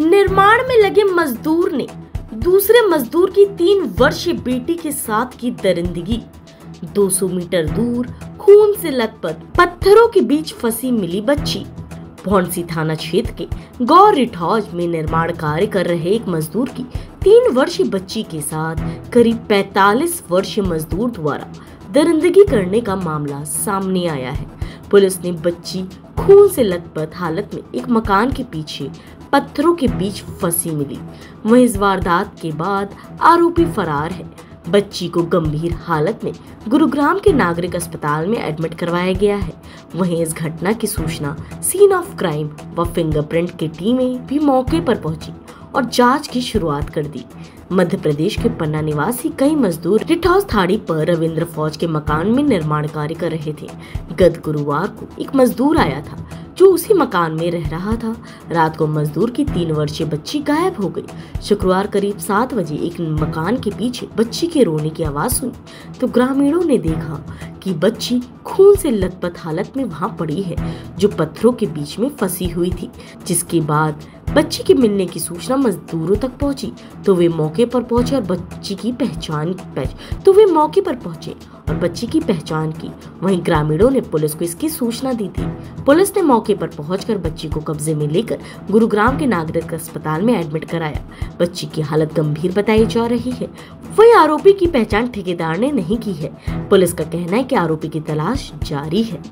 निर्माण में लगे मजदूर ने दूसरे मजदूर की तीन वर्षीय बेटी के साथ की दरिंदगी। 200 मीटर दूर, खून से लथपथ, पत्थरों के बीच फंसी मिली बच्ची। भौंसी थाना क्षेत्र के गौर रिठौज में निर्माण कार्य कर रहे एक मजदूर की तीन वर्षीय बच्ची के साथ करीब 45 वर्षीय मजदूर द्वारा दरिंदगी करने का मामला सामने आया है। पुलिस ने बच्ची खून से लथपथ हालत में एक मकान के पीछे पत्थरों के बीच फंसी मिली। वहीं इस वारदात के बाद आरोपी फरार है। बच्ची को गंभीर हालत में गुरुग्राम के नागरिक अस्पताल में एडमिट करवाया गया है। वहीं इस घटना की सूचना सीन ऑफ़ क्राइम व फिंगरप्रिंट की टीमें भी मौके पर पहुँची। और जाँच की शुरुआत कर दी। मध्य प्रदेश के पन्ना निवासी कई मजदूर रिठौस थाड़ी पर रविंद्र फौज के मकान में निर्माण कार्य कर रहे थे। गत गुरुवार को एक मजदूर आया था, जो उसी मकान में रह रहा था। रात को मजदूर की तीन वर्षीय बच्ची गायब हो गई। शुक्रवार करीब सात बजे एक मकान के पीछे बच्ची के रोने की आवाज़ सुनी तो ग्रामीणों ने देखा कि बच्ची खून से लथपथ हालत में वहाँ पड़ी है, जो पत्थरों के बीच में फंसी हुई थी, जिसके बाद बच्ची के मिलने की सूचना मजदूरों तक पहुँची तो वे मौके पर पहुँचे और बच्ची की पहचान तो वे मौके पर पहुँचे और बच्ची की पहचान की। वहीं ग्रामीणों ने पुलिस को इसकी सूचना दी थी। पुलिस ने मौके पर पहुंचकर बच्ची को कब्जे में लेकर गुरुग्राम के नागरिक अस्पताल में एडमिट कराया। बच्ची की हालत गंभीर बताई जा रही है। वही आरोपी की पहचान ठेकेदार ने नहीं की है। पुलिस का कहना है की आरोपी की तलाश जारी है।